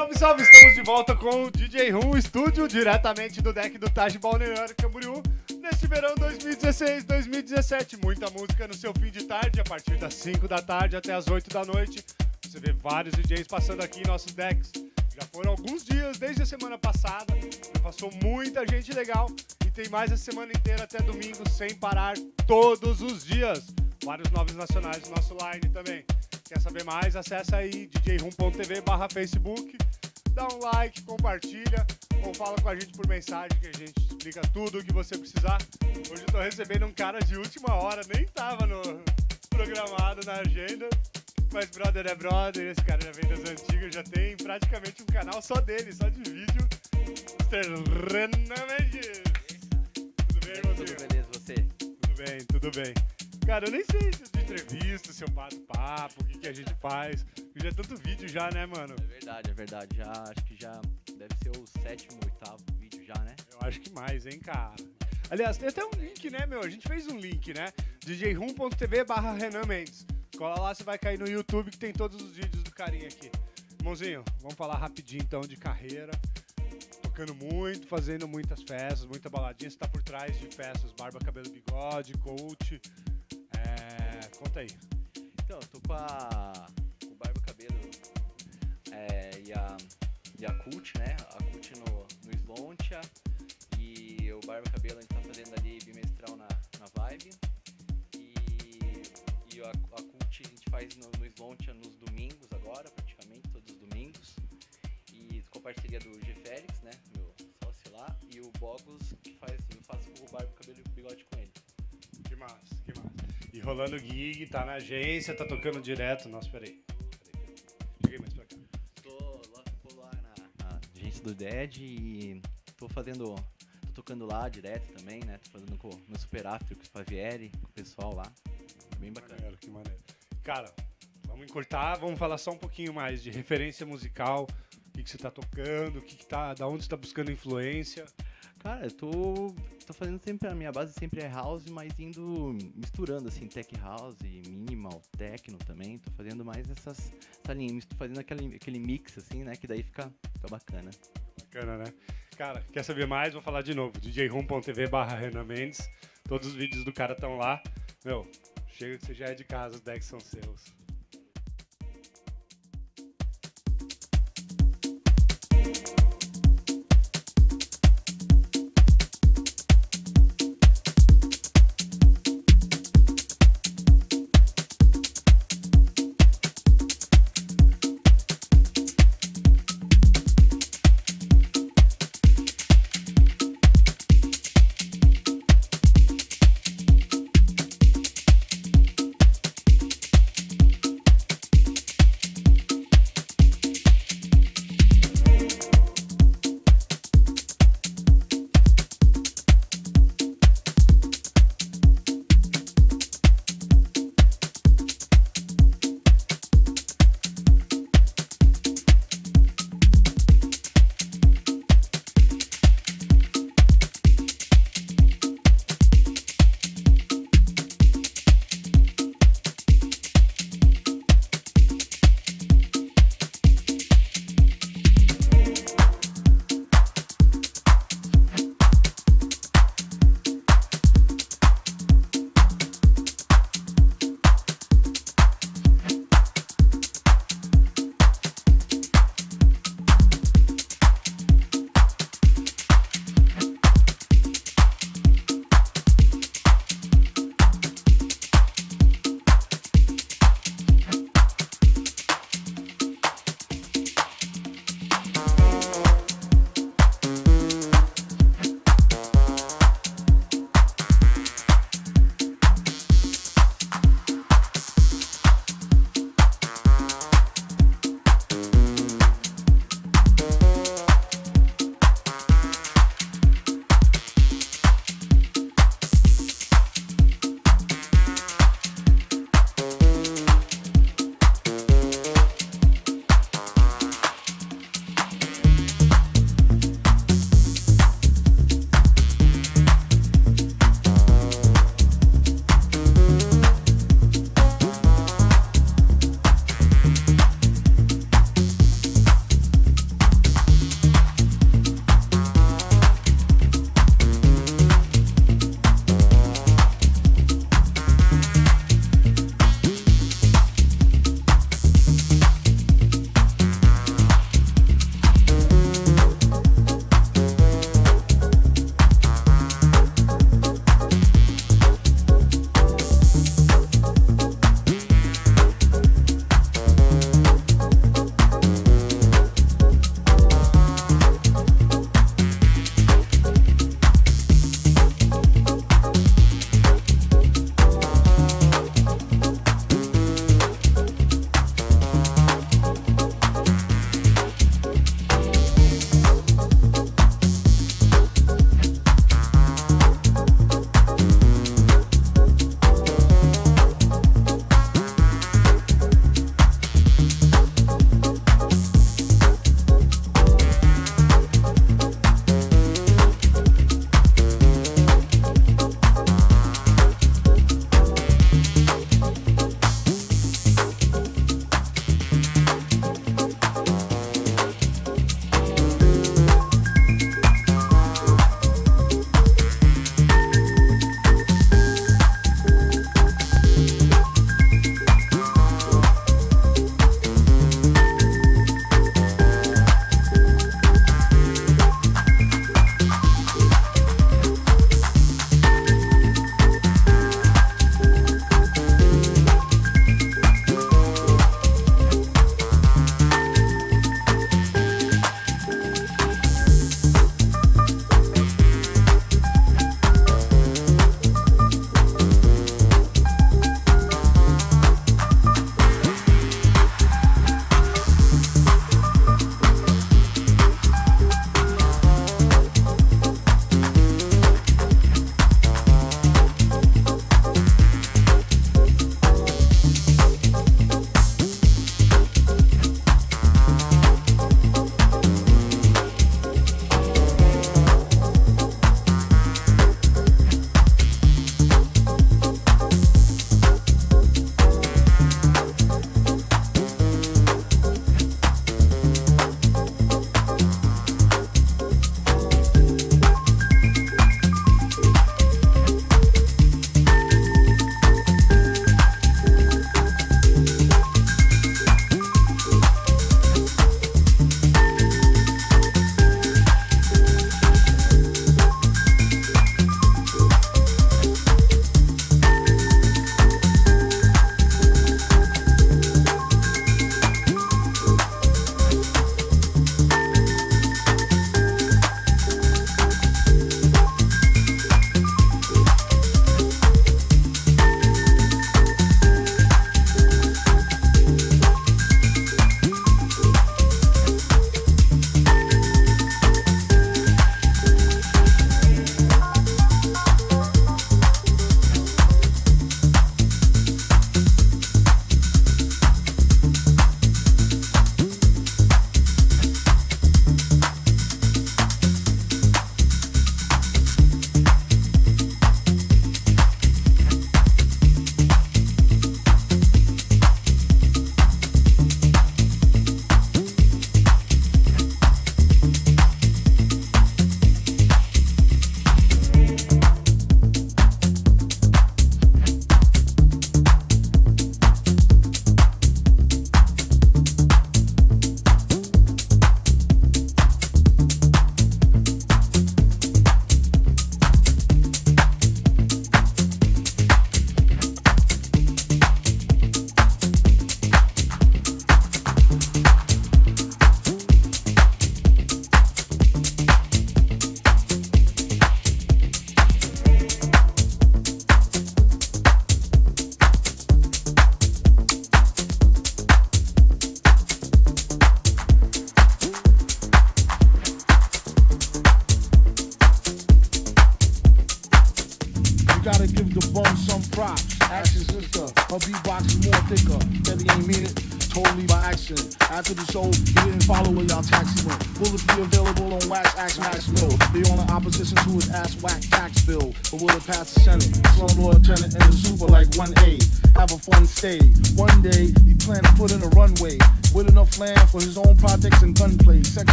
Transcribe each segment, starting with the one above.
Salve, salve! Estamos de volta com o DJ Rum Estúdio, diretamente do deck do Taj Balneário Camboriú, neste verão 2016-2017. Muita música no seu fim de tarde, a partir das 5 da tarde até as 8 da noite. Você vê vários DJs passando aqui em nossos decks. Já foram alguns dias, desde a semana passada, passou muita gente legal e tem mais a semana inteira até domingo, sem parar, todos os dias. Vários novos nacionais no nosso line também. Quer saber mais? Acesse aí djrum.tv barra Facebook, dá um like, compartilha ou fala com a gente por mensagem que a gente explica tudo o que você precisar. Hoje eu tô recebendo um cara de última hora, nem tava no programado na agenda. Mas brother é brother, esse cara já vem das antigas, já tem praticamente um canal só dele, só de vídeo. Mr. Renan Mendes. Tudo bem, irmãozinho? Tudo beleza, você? Tudo bem, tudo bem. Cara, eu nem sei se de entrevista, se eu bato papo, o que, que a gente faz. Já é tanto vídeo já, né, mano? É verdade, é verdade. Já acho que já deve ser o sétimo, oitavo vídeo já, né? Eu acho que mais, hein, cara. Aliás, tem até um link, né, meu? A gente fez um link, né? djrum.tv barra Renan Mendes. Cola lá, você vai cair no YouTube que tem todos os vídeos do carinha aqui. Irmãozinho, vamos falar rapidinho então de carreira. Tocando muito, fazendo muitas festas, muita baladinha. Você tá por trás de festas, barba, cabelo, bigode, coach. É... Conta aí. Então, eu tô com a. é, e, a, e a Cult, né? A Cult no, no Slontia e o Barba Cabelo a gente tá fazendo ali bimestral na, na Vibe. E, e a, a Cult a gente faz no, no Slontia nos domingos agora, praticamente todos os domingos. E com a parceria do G Félix, né? Meu sócio lá. E o Bogos que faz, eu faço o Barba Cabelo e o bigode com ele. Que massa, que massa. E rolando gig, tá na agência, tá tocando direto. Nossa. Peraí. Do Dead e tô fazendo. tô tocando lá direto também, né? Tô fazendo com, no Super After com o Spavieri, com o pessoal lá. É bem bacana. Maneiro, que maneiro. Cara, vamos encurtar, vamos falar só um pouquinho mais de referência musical. O que, que você tá tocando, o que, que tá. Da onde você tá buscando influência. Cara, eu tô, tô fazendo sempre. A minha base sempre é house, mas indo misturando assim, tech house, minimal, techno também. Tô fazendo mais essas, essa linha, misto- fazendo aquele, aquele mix assim, né? Que daí fica, fica bacana. Bacana, né? Cara, quer saber mais? Vou falar de novo. djrum.tv barra Renan Mendes. Todos os vídeos do cara estão lá. Meu, chega que você já é de casa, os decks são seus.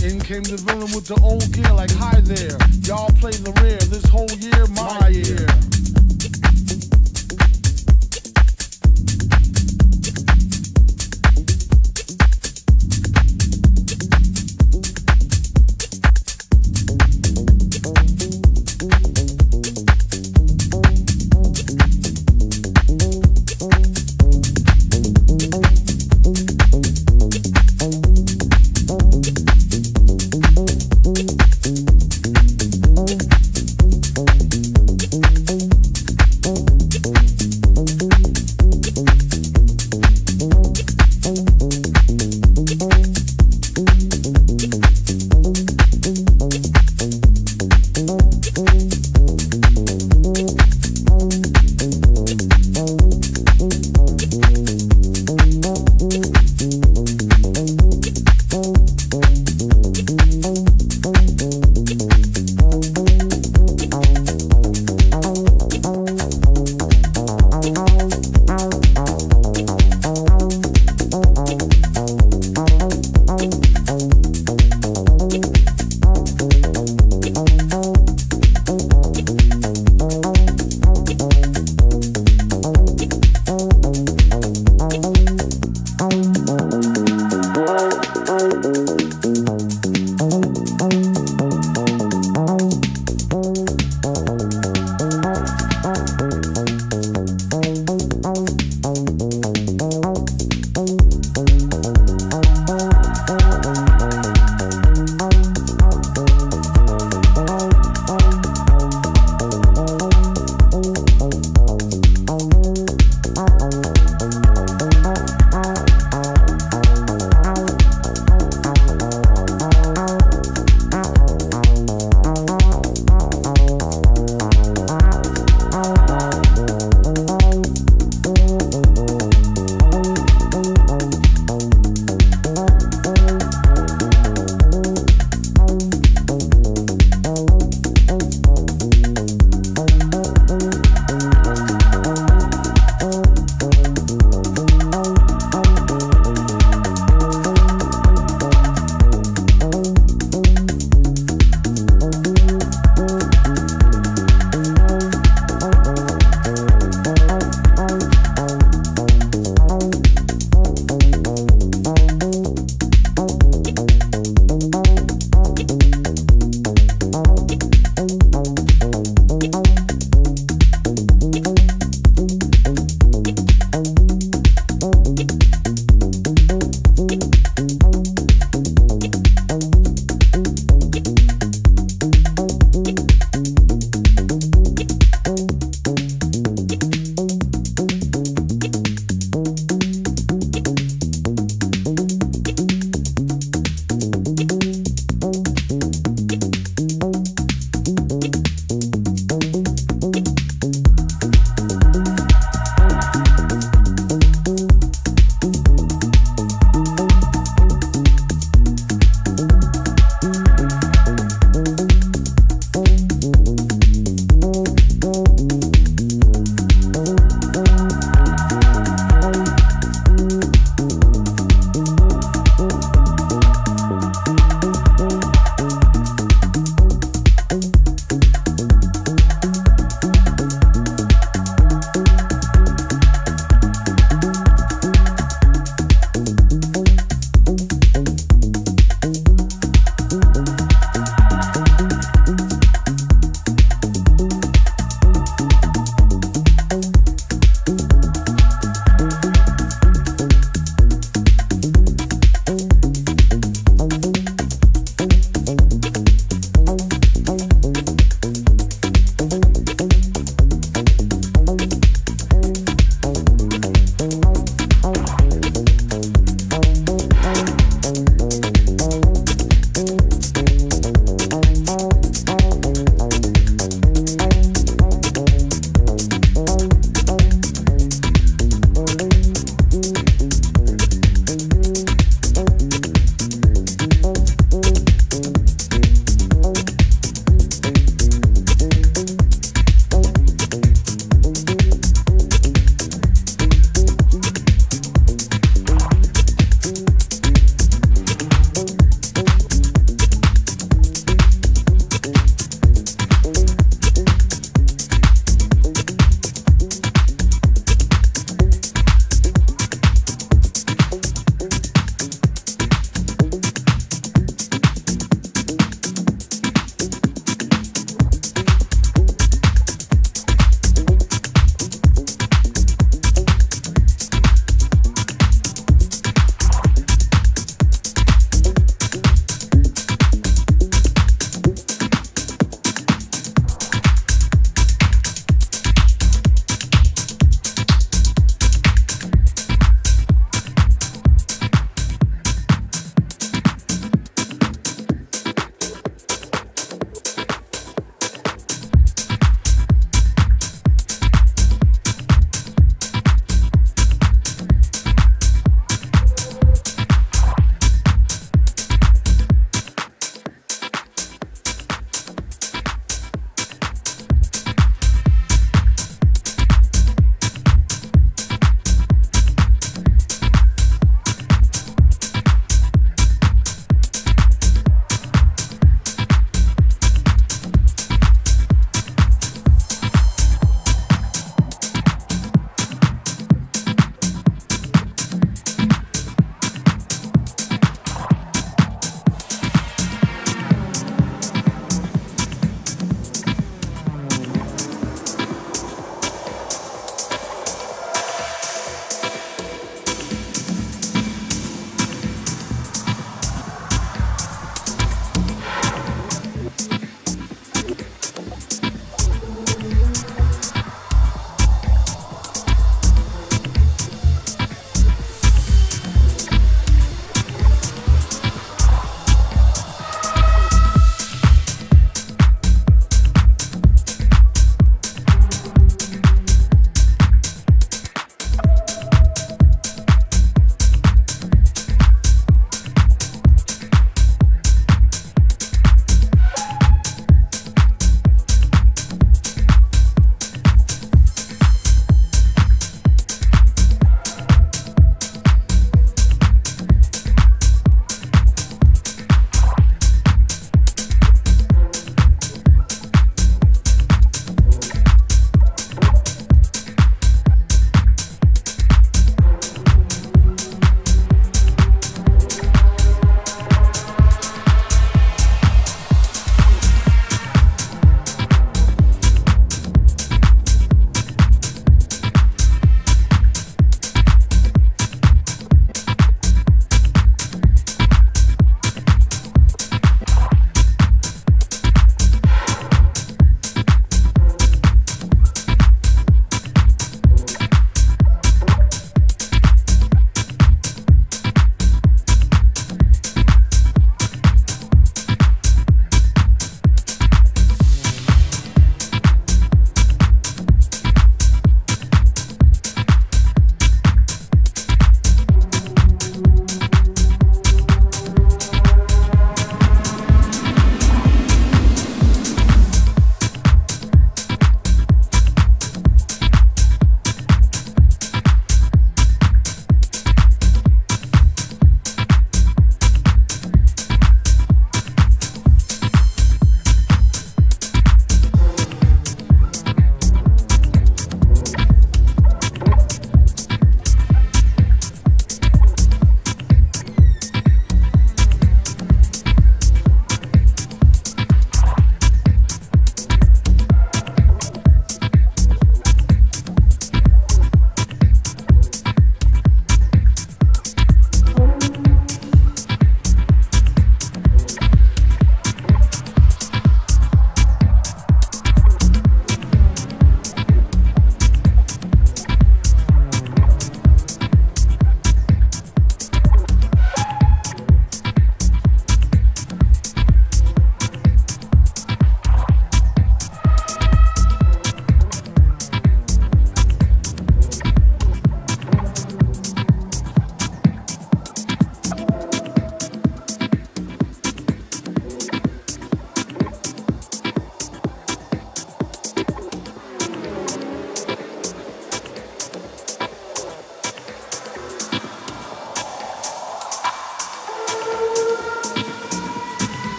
In came the villain with the old gear, like, hi there. Y'all play the rear this whole year, my, my year.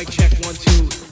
Mic check one two.